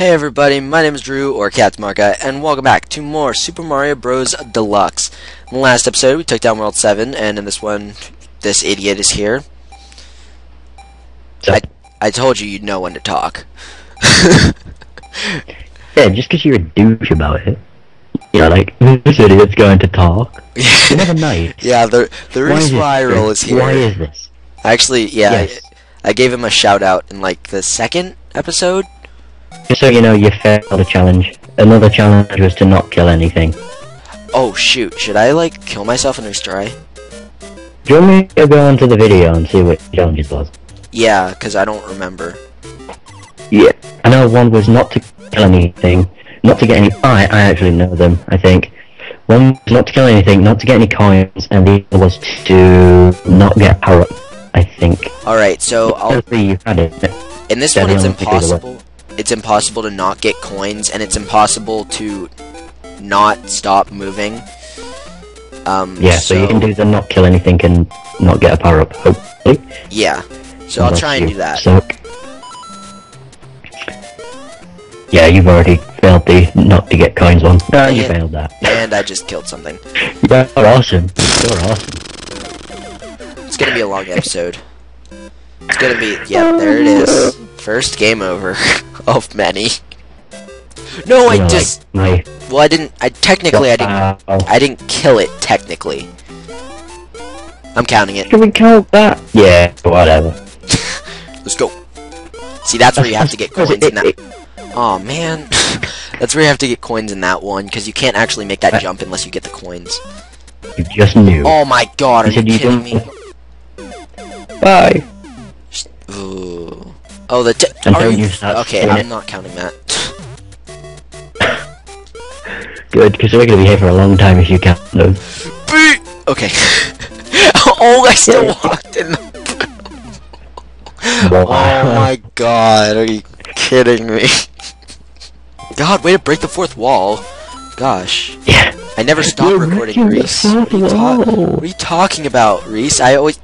Hey everybody, my name is Drew, or Catsmarka, and welcome back to more Super Mario Bros. Deluxe. In the last episode, we took down World 7, and in this one, this idiot is here. So, I, I told you you'd know when to talk. yeah, just because you're a douche about it. You're like, this idiot's going to talk. You never know. yeah, the, the Why is Viral is here. Why is this? Actually, yeah, Yes. I, I gave him a shout out in like the second episode. Just so you know, you failed a challenge. Another challenge was to not kill anything. Oh shoot, should I like kill myself and restart? Do you want me to go onto the video and see what challenges was? Yeah, because I don't remember. Yeah. I know one was not to kill anything, not to get any. I I actually know them. I think one was not to kill anything, not to get any coins, and the other was to not get power up. I think. Alright, so I'll Hopefully you had it. In this one, it's impossible. It's impossible to not get coins, and it's impossible to not stop moving. Um, Yeah, so, you can do the not kill anything and not get a power up. Hopefully. Yeah, so I'll try and do that. Suck. Yeah, you've already failed the not to get coins one. No, you Yeah. failed that. And I just killed something. You're awesome. You're awesome. It's gonna be a long episode. It's gonna be. Yeah, there it is. First game over of many. No, I You're like just. my. Well, I didn't. I technically I didn't. Wow. I didn't kill it technically. I'm counting it. Can we count that? Yeah, whatever. Let's go. See, that's where you have to get coins in that. Oh man, that's where you have to get coins in that one because you can't actually make that jump unless you get the coins. You just knew. Oh my god, are You you kidding me? don't- Bye. Ooh. Oh, the. Are you- okay. I'm not counting that. Good, because we're gonna be here for a long time if you count those. okay. oh, I still Yeah. walked in. The- oh my god, are you kidding me? God, way to break the fourth wall. Gosh. Yeah. I never stopped You're recording, Rhys. What are, what are you talking about, Rhys? I always.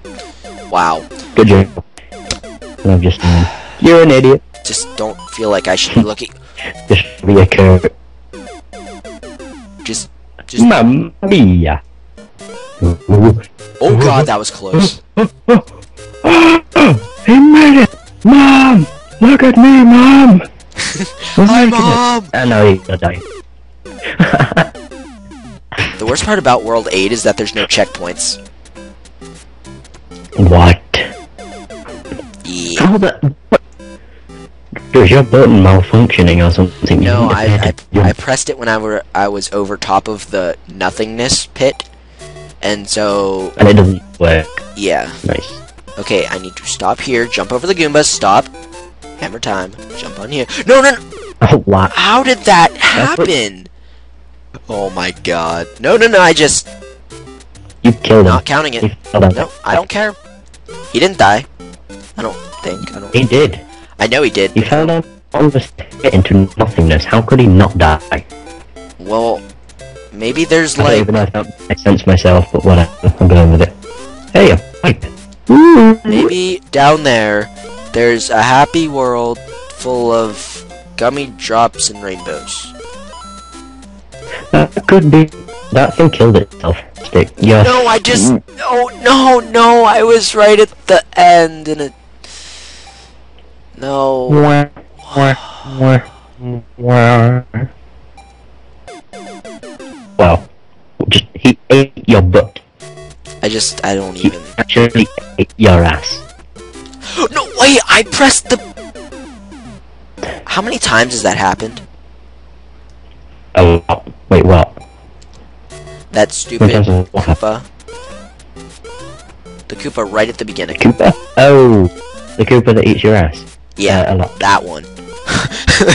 Wow. Good job. I'm just. Um, you're an idiot. Just don't feel like I should be looking. Just be a curve. Just. Just. Mamma mia. Oh god, that was close. he made it! Mom! Look at me, Mom! Hi. Mom! I know he's gonna die. The worst part about World 8 is that there's no checkpoints. what? Yeah. How the... What? Is your button malfunctioning or something? No, I, I, I pressed it when I, were, I was over top of the nothingness pit. And so, And it doesn't work. yeah. Nice. Okay, I need to stop here, jump over the Goombas, stop. Hammer time. Jump on here. No, no, no! Oh, wow. How did that happen? Oh my god. No, no, no, I just. You killed him. Not counting it. No, I don't care. He didn't die. I don't think. I don't. He did. I know he did. He fell down on the into nothingness. How could he not die? Well, maybe there's I don't like. even know if that makes sense myself, but whatever. I'm going with it. Hey, a pipe. Maybe down there, there's a happy world full of gummy drops and rainbows. That could be. That thing killed itself. Stick. Yes. No, I just. No, no, no, I was right at the end and it. No. Well, just he ate your butt. I just. I don't He even. actually ate your ass. No, wait, I pressed the. How many times has that happened? A lot. Wait, what? That stupid Koopa. The Koopa right at the beginning. Koopa? Oh, the Koopa that eats your ass. Yeah, Uh, a lot. that one.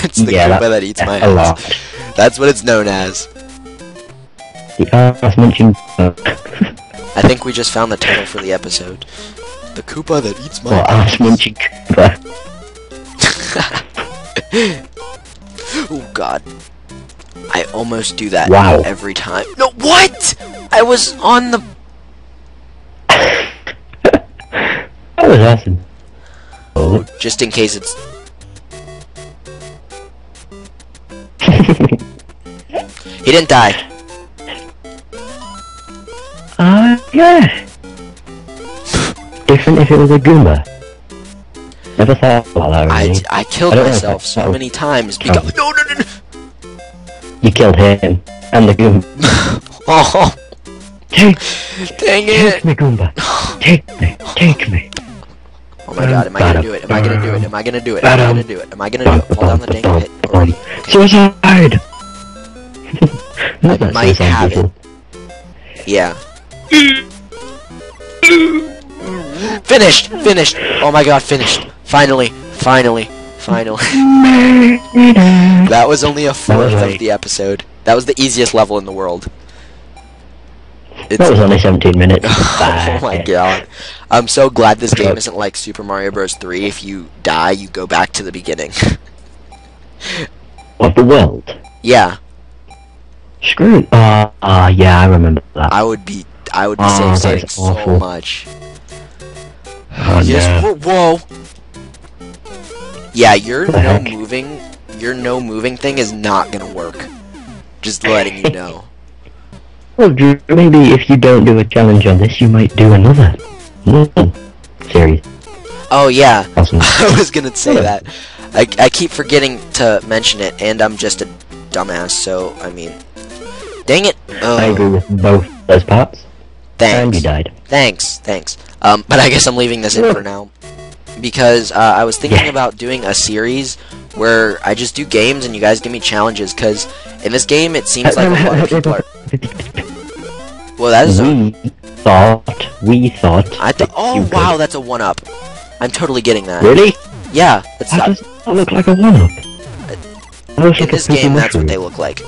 it's the Yeah, Koopa that- that, eats my a lot. That's what it's known as. The ass munching. I think we just found the title for the episode. The Koopa that eats my well, ass munching Koopa. oh god. I almost do that Wow. every time. No, what? I was on the. That was awesome. Oh, Just in case it's. He didn't die. Uh, yeah. Different if it was a Goomba. Never thought about that I, really. I killed I don't know if myself so many times because no no no no. You killed him. And the Goomba. Oh Take, dang take me, Goomba. Take me. Take me. Oh my god, am I gonna do it? Am I gonna do it? Am I gonna do it? Am I gonna do it? Am I gonna do it? Fall down the dang pit already. Okay. Suicide! Not that might have people. Yeah. Finished! Finished! Oh my god, finished! Finally! Finally! Finally. that was only a fourth of the episode. That was the easiest level in the world. It's That was only 17 minutes. oh my god. I'm so glad this game isn't like Super Mario Bros. 3. If you die, you go back to the beginning. What, the world? yeah, Screw it. Uh, uh, yeah, I remember that. I would be I would be Oh, saving so awful. much. Oh, Yes, no. whoa, whoa. Yeah, your no heck? moving, your no moving thing is not gonna work. Just letting you know. Well, Drew, maybe if you don't do a challenge on this, you might do another mm. Oh yeah, Awesome. I was gonna say Yeah. that. I I keep forgetting to mention it, and I'm just a dumbass. So I mean, dang it. Oh, I agree with both those parts. And thanks. you died. Thanks, thanks. Um, but I guess I'm leaving this in for now because uh, I was thinking Yeah. about doing a series where I just do games and you guys give me challenges. Because in this game, it seems like a lot of people are. Well, that is. A, we thought, we thought. I th- oh you could- wow, that's a one up. I'm totally getting that. Really? Yeah, that's That not, does that look like a one-up. That looks in like this a game. That's what they look like.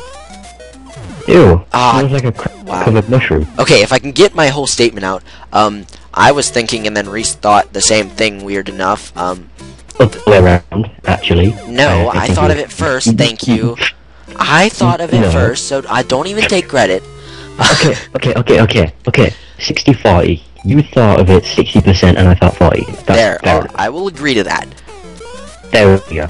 Ew. Ah, That looks like a wow. covered mushroom. Okay, if I can get my whole statement out, um, I was thinking, and then Rhys thought the same thing. Weird enough. Um, Other way around, actually. no, Uh, I think thought of it first. Thank you. I thought of it No. first, so I don't even take credit. Okay, okay, okay, okay, okay. 60-40. You thought of it 60% and I thought 40. That's there, fair. I will agree to that. There we go.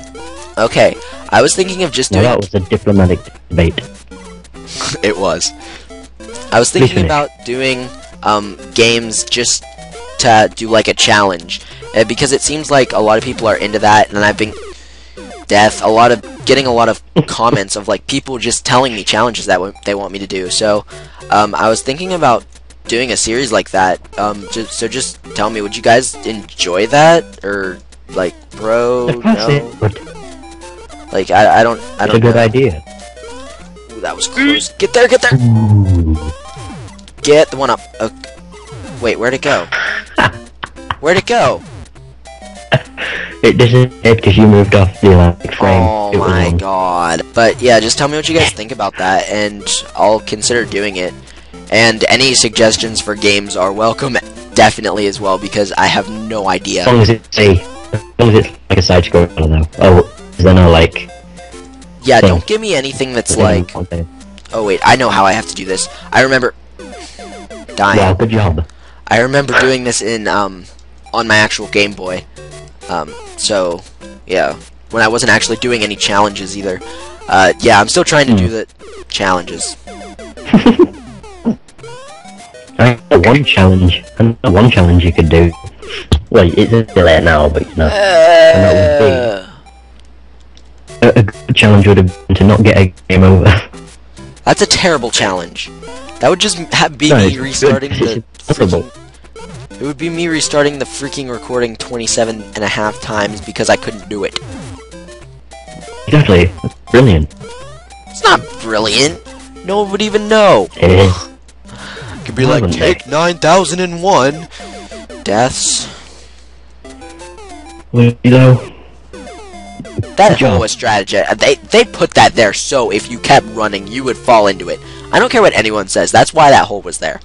Okay, I was thinking of just doing. that was a diplomatic debate. it was. I was thinking about doing um, games just to do like a challenge uh, because it seems like a lot of people are into that, and I've been death a lot of getting a lot of comments of like people just telling me challenges that w- they want me to do. So um, I was thinking about doing a series like that. Um, just, so just tell me, would you guys enjoy that or like, bro? No. Like I, I don't, I don't It's a good know. idea. Ooh, that was close. Get there, get there. Get the one up. Okay. Wait, where'd it go? Where'd it go? It disappeared because you moved off the like frame. Oh my god. But yeah, just tell me what you guys think about that, and I'll consider doing it. And any suggestions for games are welcome, definitely as well, because I have no As idea. long as it's a, as long as it's like a side scroller though. Oh, is there no like? Yeah, so- don't give me anything that's like. Oh wait, I know how I have to do this. I remember dying. Wow, good job. I remember doing this in um on my actual Game Boy. Um, so yeah, when I wasn't actually doing any challenges either. Uh, yeah, I'm still trying to do Hmm. the challenges. I know one challenge. I know one challenge you could do. Well, it's still there now, but you know, Uh, a, a good challenge would have been to not get a game over. that's a terrible challenge. That would just ha- be No, me it's good. restarting the It's. Freaking. It would be me restarting the freaking recording 27 and a half times because I couldn't do it. exactly. That's brilliant. It's not brilliant. No one would even know. It is. Could be like, take 9001 deaths. Well, you know, That Good hole was strategy. uh, They they put that there so if you kept running, you would fall into it. I don't care what anyone says. That's why that hole was there.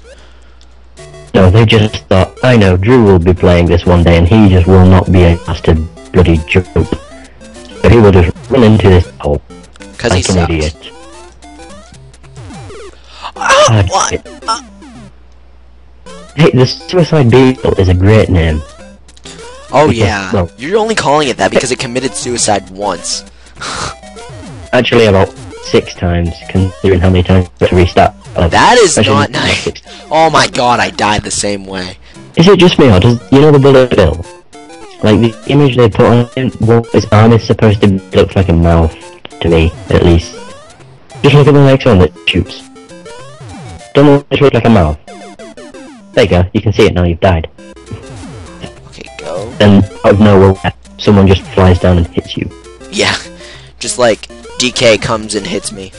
No, they just thought, I know, Drew will be playing this one day and he just will not be a bastard bloody joke. So he will just run into this hole Cause he like an sucks. idiot. Ah, what? it- Hey, the Suicide Beetle is a great name. Oh Because- yeah. well- You're only calling it that because it committed suicide once. Actually, about six times, considering how many times I had level. That is not nice. Oh my god, I died the same way. Is it just me, or does you know the bullet bill? Like the image they put on him, what his arm is supposed to look like a mouth to me, at least. Just look at the next one that shoots. Don't it look like a mouth? There you go. You can see it now. You've died. Okay, go. Then out of nowhere, someone just flies down and hits you. Yeah. Just like DK comes and hits me.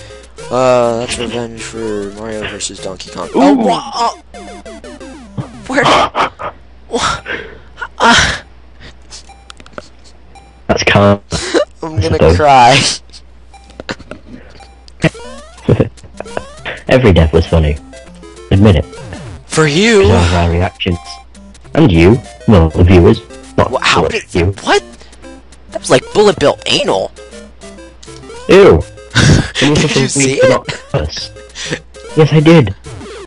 Uh, that's revenge for Mario versus Donkey Kong. Oh, Ooh. wha- oh. Where? Wha- Ah, That's calm. I'm gonna Oh. cry. Every death was funny. Admit it. For Because you. of our reactions. And you. Well, the viewers. Not Wha- How did you. what? That was like Bullet Bill anal. Ew. Did you see it? Yes, I did.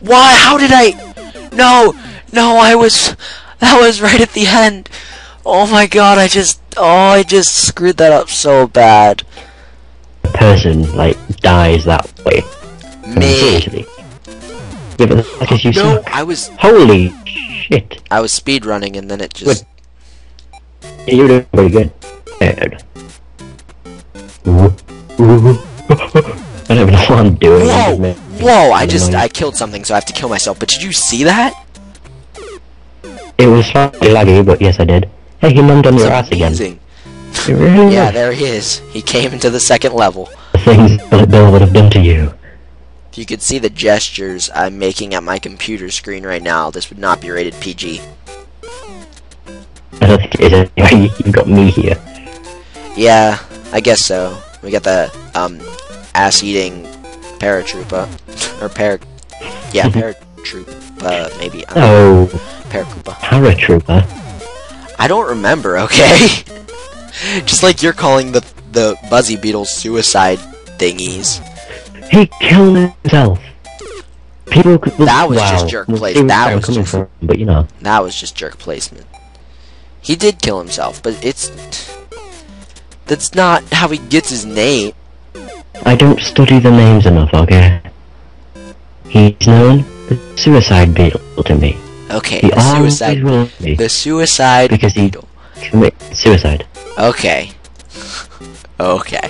Why? How did I? No, no, I was. That was right at the end. Oh my god, I just. Oh, I just screwed that up so bad. A person, like, dies that way. Me. Seriously. Yeah, but that's because you No, suck. I was. Holy shit. I was speed running and then it just. Yeah, you're doing pretty good. Good. Ooh. Ooh. I don't even know what I'm doing. Whoa! Whoa! I just I killed something, so I have to kill myself. But did you see that? It was slightly laggy, but yes, I did. Hey, he numbed on your ass again. really Yeah, was. there he is. He came into the second level. The things Bill would have done to you. If you could see the gestures I'm making at my computer screen right now, this would not be rated PG. I don't think it is anyway. You've got me here. Yeah, I guess so. We got the um ass-eating paratrooper or para. Yeah, paratroop. maybe uh, Oh, paratrooper. paratrooper. I don't remember. Okay. Just like you're calling the the Buzzy Beetles suicide thingies. He killed himself. People could. That was wow. just jerk We'll place. see where That was just- from, but you know. That was just jerk placement. He did kill himself, but it's that's not how he gets his name. I don't study the names enough, okay? He's known the suicide beetle to me. Okay, He the suicide will be the suicide Because he- beetle. commit suicide. Okay. Okay.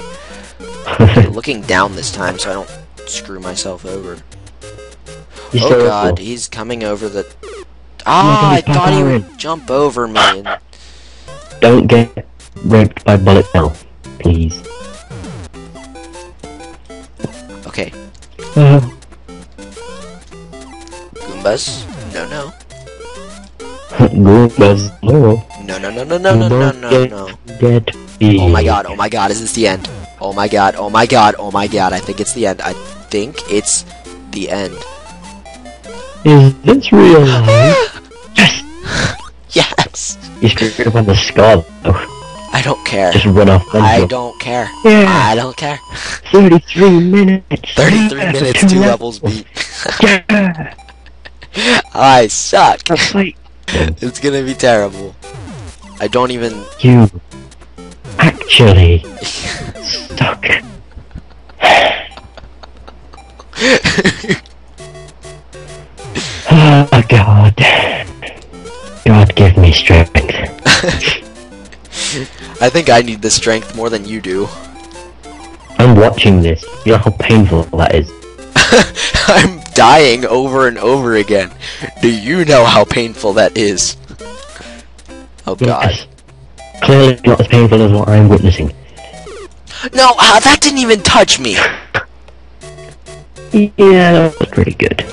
Looking down this time so I don't screw myself over. He's oh god, he's coming over the Ah, God, I thought he would jump over me and Don't get raped by Bullet Bill, please. Okay. Mm -hmm. Goombas? No, no. Goombas? No. No, no, no, no, no, no, no, no, get, no. Get me. Oh my god, oh my god, is this the end? Oh my god, oh my god, oh my god, I think it's the end. I think it's the end. Is this real? yes! yes! You screwed up on the skull, though. I don't care. Just run off. I Wenzel. don't care. Yeah. I don't care. 33 minutes. 33 Yeah, minutes, two two levels beat. Yeah. I suck. That's like It's gonna be terrible. I don't even. you actually stuck. Oh God. God give me strength. I think I need the strength more than you do. I'm watching this. You know how painful that is. I'm dying over and over again. Do you know how painful that is? Oh god. Clearly not as painful as what I'm witnessing. No, uh, that didn't even touch me. Yeah, that was pretty good.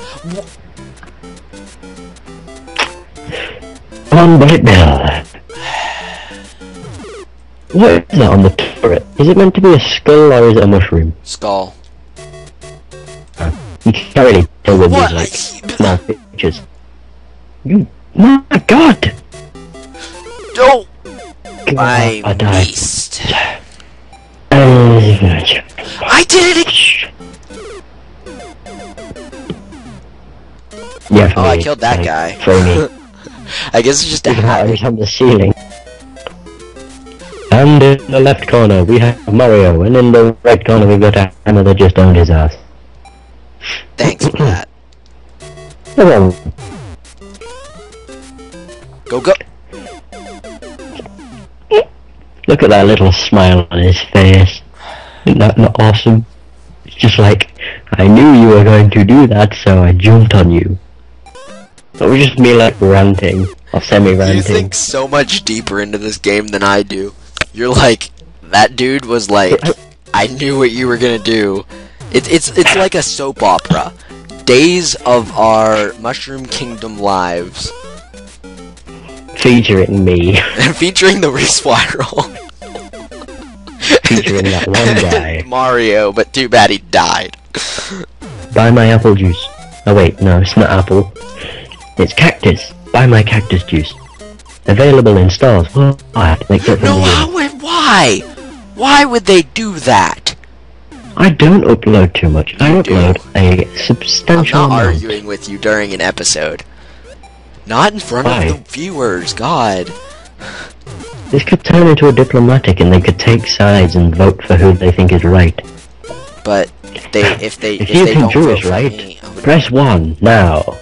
Come on, Bullet Bill. What is that on the turret? Is it meant to be a skull or is it a mushroom? Skull. You can't really tell with What? these like small pictures. You, my God! No! God, I I died. missed. Uh, I did it again! Yeah, Oh, I killed that like, guy. For me. I guess it's just a Even though I on the ceiling. And in the left corner we have Mario, and in the right corner we've got hammer that just owned his ass. Thanks for that. No problem. Go go. Look at that little smile on his face. Isn't that not awesome? It's just like, I knew you were going to do that, so I jumped on you. That was just me like ranting, or semi-ranting. You think so much deeper into this game than I do. You're like, that dude was like, I knew what you were gonna do. It, it's it's like a soap opera. Days of our Mushroom Kingdom lives, Featuring me, featuring TheRhysWyrill. featuring that one guy. Mario, but too bad he died. Buy my apple juice. Oh wait, no, it's not apple. It's cactus. Buy my cactus juice. Available in stores. Why? That from No, how would why? Why would they do that? I don't upload too much. I You do. upload a I'm substantial not amount. arguing with you during an episode. Not in front Why? of the viewers, God. This could turn into a diplomatic, and they could take sides and vote for who they think is right. But they, if they, If if, you they choose, vote for right? me, Press one now.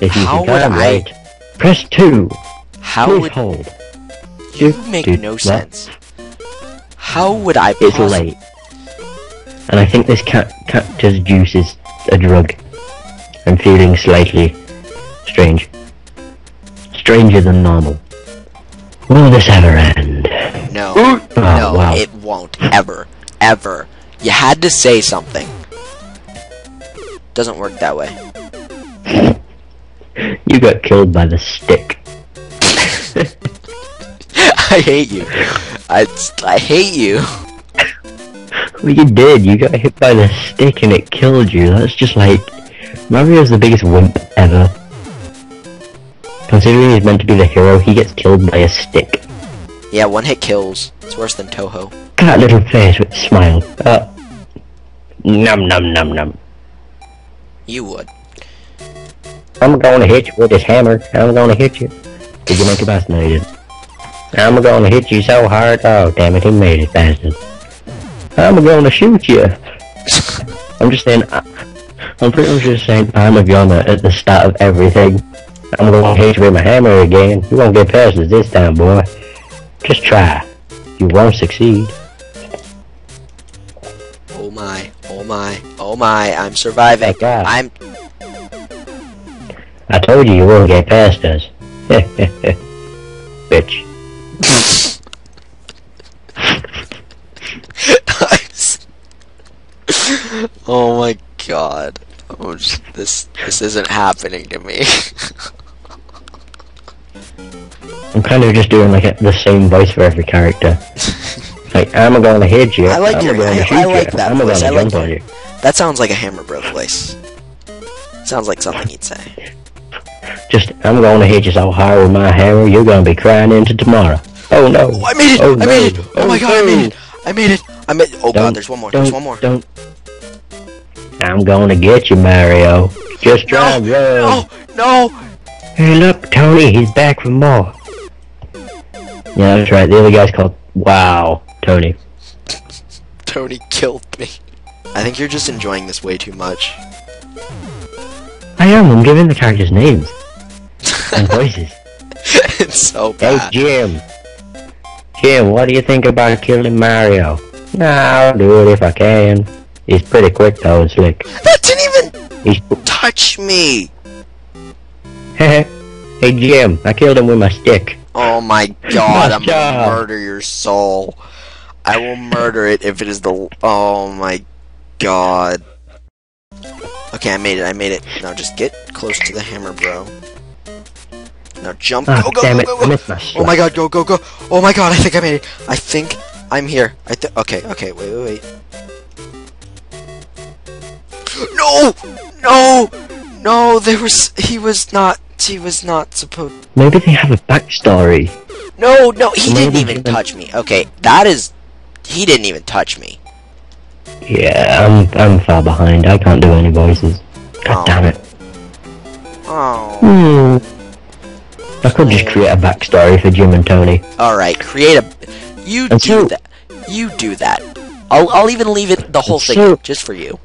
If you How think I'm I- right, press two. How Please would hold. you make do no sense? How would I? It's late. And I think this cat cactus juice is a drug. I'm feeling slightly strange. Stranger than normal. Will this ever end? No, Oh, no, wow. it won't ever, ever. You had to say something. Doesn't work that way. You got killed by the stick. I hate you. I, I hate you. Well, you did. You got hit by the stick and it killed you. That's just like Mario's the biggest wimp ever. Considering he's meant to be the hero, he gets killed by a stick. Yeah, one hit kills. It's worse than Toho. That little face with a smile. Uh, num num num num. You would. I'm gonna hit you with this hammer. I'm gonna hit you. Did you make it fast? No, you didn't. I'm gonna hit you so hard. Oh, damn it, he made it bastard. I'm gonna shoot you. I'm just saying, I'm pretty much just saying I'm a gunner at the start of everything. I'm gonna hit you with my hammer again. You won't get past us this time, boy. Just try. You won't succeed. Oh my, oh my, oh my, I'm surviving. God. I'm. I told you you won't get past us. Bitch. oh my god. Oh, j- this this isn't happening to me. I'm kind of just doing like a, the same voice for every character. Like, I'm gonna hit you. I like I'm your- gonna I- shoot I you. like that I'm voice. gonna I like jump on you. that sounds like a Hammer Bro voice. Sounds like something he'd say. Just, I'm gonna hit you so hard with my hammer, you're gonna be crying into tomorrow. Oh no. Oh, I made it! Oh, I made no. it! Oh, my god, I made it! Oh, I made it! I made. Oh god, Don't- there's one more. There's one more. Don't. I'm gonna get you, Mario. Just try No! No! No! Hey, look, Tony, he's back for more. Yeah, that's right. The other guy's called Wow, Tony. Tony killed me. I think you're just enjoying this way too much. I am. I'm giving the characters names and voices. it's so Hey, bad. Jim. Jim, what do you think about killing Mario? Nah, I'll do it if I can. He's pretty quick though and slick. That didn't even He's. touch me! hey, Jim, I killed him with my stick. Oh my god, Nice I'm job. gonna murder your soul. I will murder it if it is the. Oh my god. Okay, I made it, I made it. Now just get close to the hammer, bro. Now jump. Ah, go, go, damn go, it, go, go. my Oh my god, go, go, go. Oh my god, I think I made it. I think I'm here. I think. Okay, okay, wait, wait, wait. No! No! No, there was. He was not. He was not supposed. Maybe they have a backstory. No, no, he didn't Maybe even he- touch me. Okay, that is. He didn't even touch me. Yeah, I'm I'm far behind. I can't do any voices. God Oh. damn it. Oh. Hmm. I could just create a backstory for Jim and Tony. Alright, create a. You And do so- that. You do that. I'll I'll even leave it the whole thing so- just for you.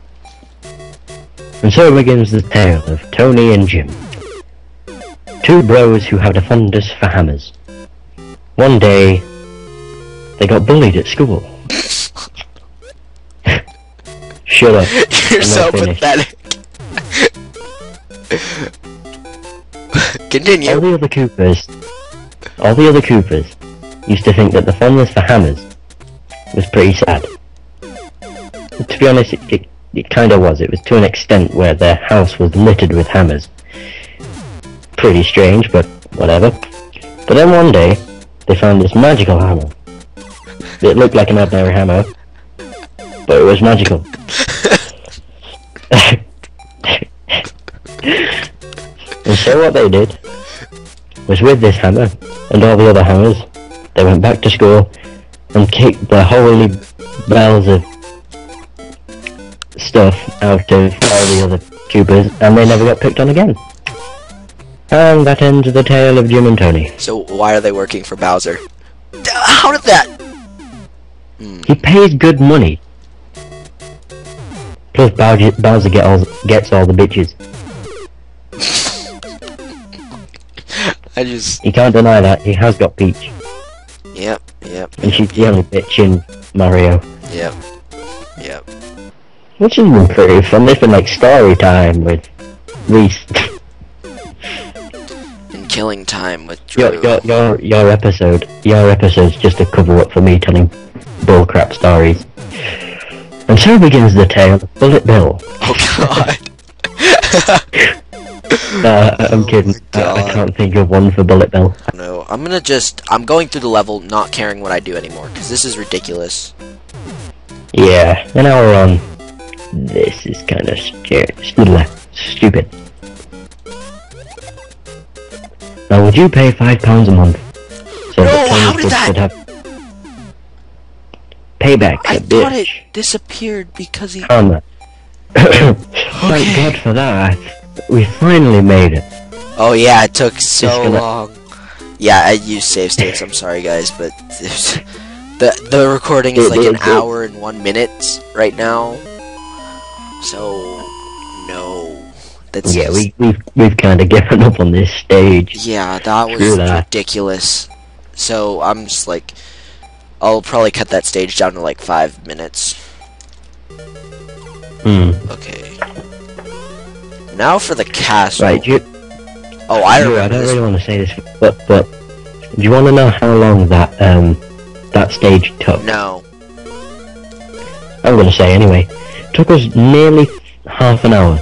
And so begins the tale of Tony and Jim. Two bros who had a fondness for hammers. One day, they got bullied at school. Shut up. You're I'm so not pathetic. All Continue. the other Koopas, all the other Koopas, used to think that the fondness for hammers was pretty sad. But to be honest, it, it, it kind of was. It was to an extent where their house was littered with hammers. Pretty strange, but whatever. But then one day, they found this magical hammer. It looked like an ordinary hammer, but it was magical. and so what they did was with this hammer and all the other hammers, they went back to school and kicked the holy bells of stuff out of all the other tubers, and they never got picked on again. And that ends the tale of Jim and Tony. So why are they working for Bowser? D- How did that? Hmm. He pays good money. Plus Bowser, Bowser get all, gets all the bitches. I just. You can't deny that. He has got Peach. Yep. Yep. And she's the only bitch in Mario. Yep. Yep. Which has been pretty fun. There's been like story time with Rhys. And killing time with Drew. your, your, your, your episode, your episode's just a cover up for me telling bullcrap stories. And so begins the tale of Bullet Bill. Oh God. Uh, I'm kidding. I, I can't think of one for Bullet Bill. no, I'm gonna just. I'm going through the level, not caring what I do anymore, because this is ridiculous. Yeah, an hour on. This is kind of stupid. Now, would you pay five pounds a month so No, that how did that- could have payback? I a thought it disappeared because he. Karma. Thank Okay. God for that. We finally made it. Oh yeah, it took so gonna- long. Yeah, I used save states. I'm sorry, guys, but the the recording is like an hour and one minute right now. So no, that's Yeah, we we've we've kind of given up on this stage. yeah that was that. ridiculous. So I'm just like, I'll probably cut that stage down to like five minutes. Hmm. Okay. Now for the castle. Right, you, Oh, I you, I don't really want to say this, but but do you want to know how long that um that stage took? No. I'm gonna say anyway. Took us nearly half an hour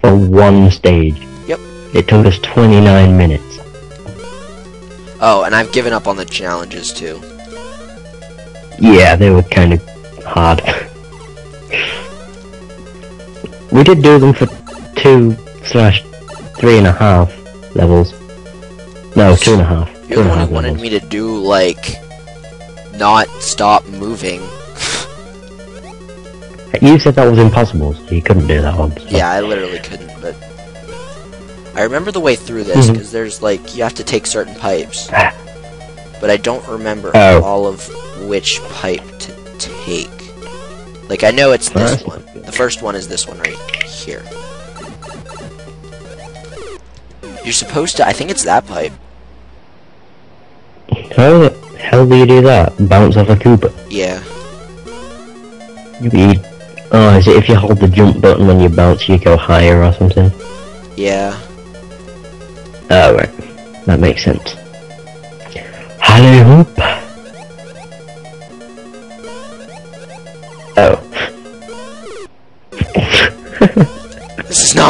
for one stage. Yep. It took us 29 minutes. Oh, and I've given up on the challenges too. Yeah, they were kind of hard. we did do them for two slash three and a half levels. No, two and a half. Two You're and a one half wanted levels. me to do like not stop moving. You said that was impossible, so you couldn't do that one. so- Yeah, I literally couldn't, but I remember the way through this mm-hmm. because there's like you have to take certain pipes, ah. but I don't remember Oh. all of which pipe to take. Like I know it's this one. The first one is this one right here. You're supposed to. I think it's that pipe. How the hell do you do that? Bounce off a Koopa? Yeah. You eat. Oh, is it if you hold the jump button when you bounce, you go higher or something? Yeah. Oh, right. That makes sense. Hello, hoop.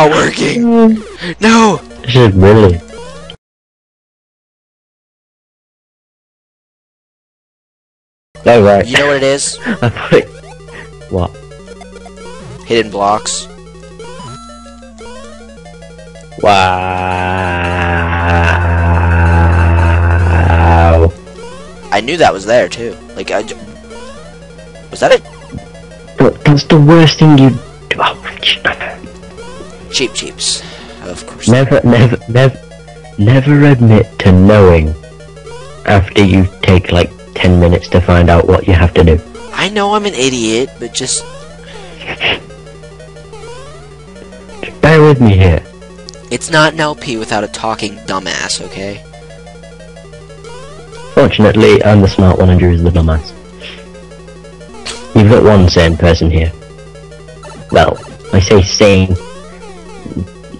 Not working. No. this is really. Oh, right. You know what it is? I thought it. What? Hidden blocks. Wow. I knew that was there too. Like I. j- Was that a But that's the worst thing you do. Oh, Cheep Cheeps? Of course. never, never, never, never admit to knowing after you take like 10 minutes to find out what you have to do. I know I'm an idiot, but just Just bear with me here. it's not an LP without a talking dumbass, okay? Fortunately, I'm the smart one and Drew's the dumbass. You've got one sane person here. Well, I say sane.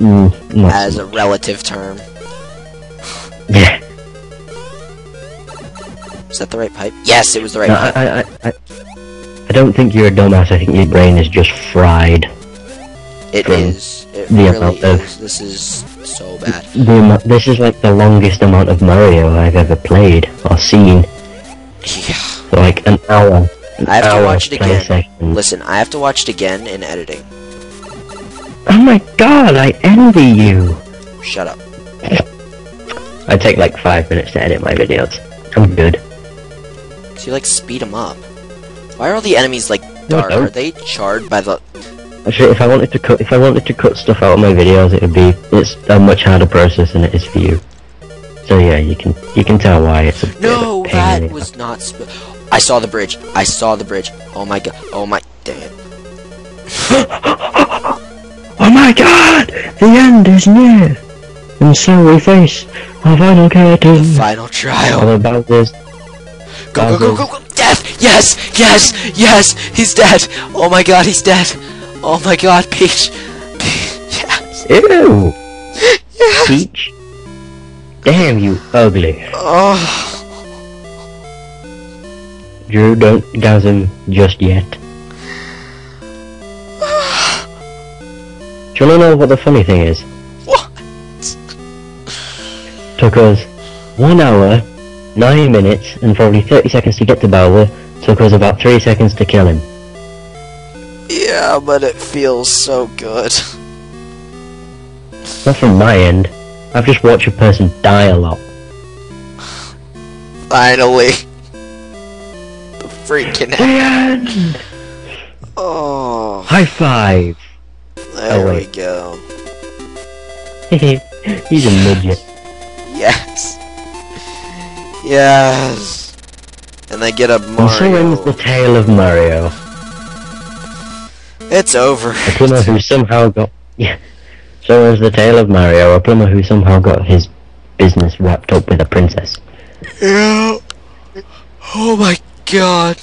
Mm, As a relative term. Yeah. Is that the right pipe? Yes, it was the right No, pipe. I, I, I, I don't think you're a dumbass. I think your brain is just fried. It is. It the really amount of- is. This is so bad. The this is like the longest amount of Mario I've ever played or seen. Yeah. Like an hour. An I have to watch it again. Listen, I have to watch it again in editing. Oh my god, I envy you. Shut up. I take like five minutes to edit my videos. I'm good. So you like speed them up. Why are all the enemies like dark? Are they charred by the? Actually, if I wanted to cut, if I wanted to cut stuff out of my videos, it would be it's a much harder process than it is for you. So yeah, you can you can tell why it's a bit No, of a pain in that was not. Sp- I saw the bridge. I saw the bridge. Oh my god. Oh my. Damn. Oh my god! The end is near! And so we face our final curtain. Final trial. All about this. Go go go go go! Death! Yes! Yes! Yes! He's dead! Oh my god, he's dead! Oh my god, Peach! yes! Ew! Yes! Peach. Damn you ugly. Oh! Drew, don't gasm just yet. Do you wanna know what the funny thing is? What? Took us one hour, nine minutes, and probably 30 seconds to get to Bowser. Took us about three seconds to kill him. Yeah, but it feels so good. Not from my end. I've just watched a person die a lot. Finally. The freaking The end! Oh, High five! There we go. He's a midget. Yes. Yes. And they get a And so ends the tale of Mario. It's over. A plumber who somehow got yeah. So ends the tale of Mario, a plumber who somehow got his business wrapped up with a princess. Yeah. Oh my god.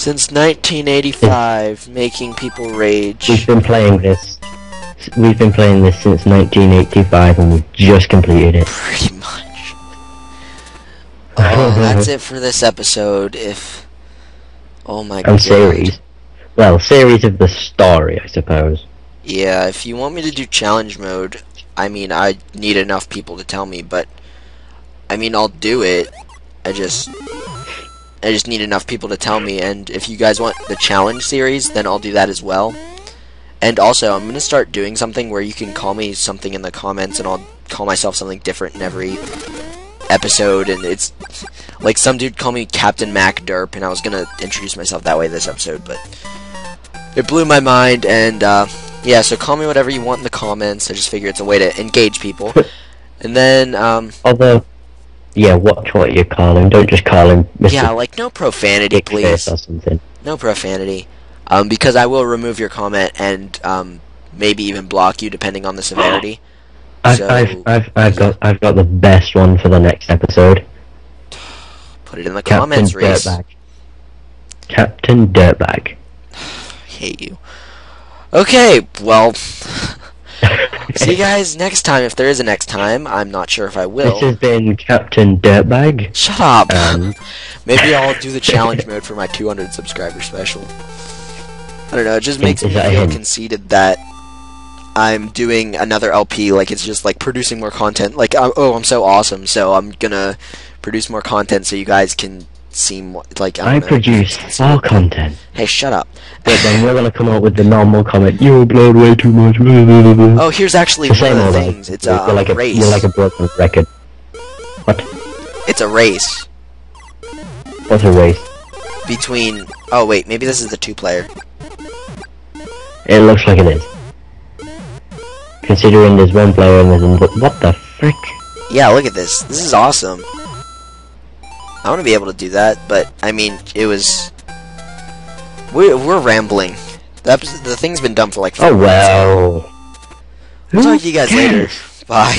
Since 1985, making people rage. We've been playing this. We've been playing this since 1985, and we've just completed it. Pretty much. Oh, that's it for this episode. If. Oh my god. And series. Well, series of the story, I suppose. Yeah, if you want me to do challenge mode, I mean, I need enough people to tell me, but. I mean, I'll do it. I just. I just need enough people to tell me, and if you guys want the challenge series, then I'll do that as well. And also, I'm gonna start doing something where you can call me something in the comments, and I'll call myself something different in every episode. And it's like some dude called me Captain Mac Derp, and I was gonna introduce myself that way this episode, but it blew my mind. And uh, yeah, so call me whatever you want in the comments. I just figure it's a way to engage people. And then, um, Although, yeah, watch what you call him. Don't just call him Mr. yeah, like no profanity, please. or something. No profanity. Um, because I will remove your comment and um, maybe even block you depending on the severity. I've, So- I've, I've, I've got, I've got the best one for the next episode. Put it in the Captain comments, Rhys. Dirtbag. Captain Dirtbag. I hate you. Okay, well, see you guys next time if there is a next time. I'm not sure if I will. This has been Captain Dirtbag. Shut up. Um, Maybe I'll do the challenge mode for my 200 subscriber special. I don't know. It just makes me feel conceited that I'm doing another LP. Like it's just like producing more content. Like i oh, I'm so awesome. So I'm gonna produce more content so you guys can see more. Like I, I produce all content. Hey, shut up. But then we're gonna come up with the normal comment. You upload way too much. blah, blah, blah, blah." Oh, here's actually the one of the things. It's a, you're like a race. you're like a broken record. What? It's a race What's a race? between. Oh wait, maybe this is the two-player. It looks like it is. Considering there's one player and there's. What the frick? Yeah, look at this. This is awesome. I want to be able to do that, but I mean, it was. We're, we're rambling. The, episode, the thing's been done for like. Oh four minutes. well. We'll Who talk to you guys later. Bye.